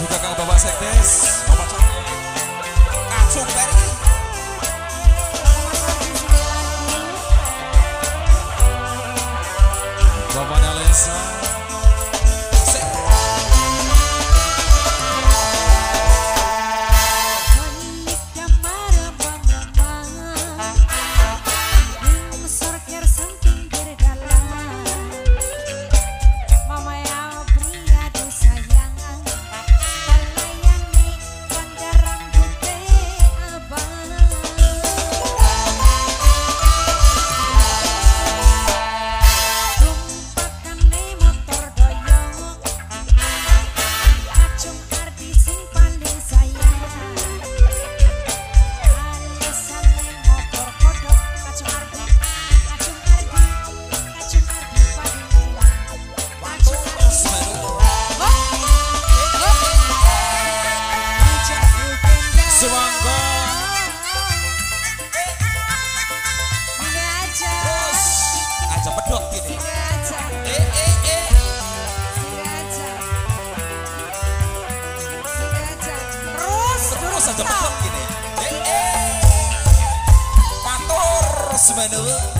Jika Kang Bapak Sekdes, bawa cakap, Kacung dari Sumano.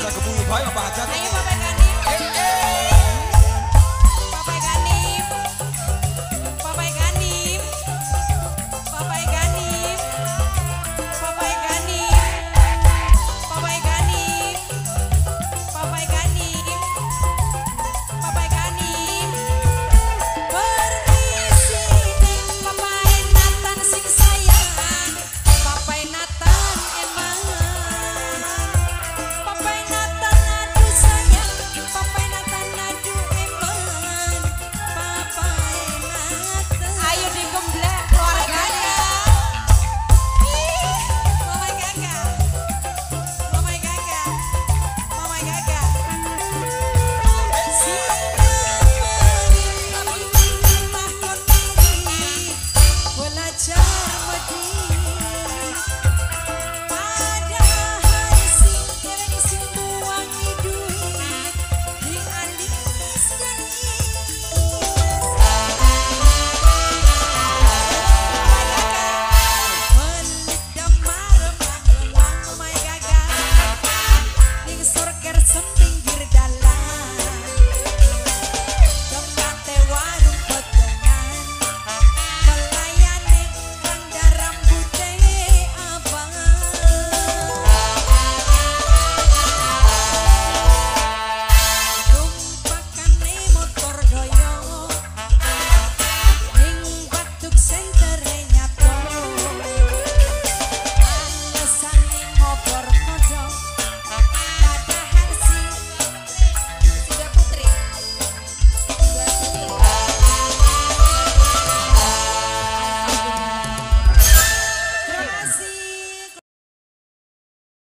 baca kebunyi bayang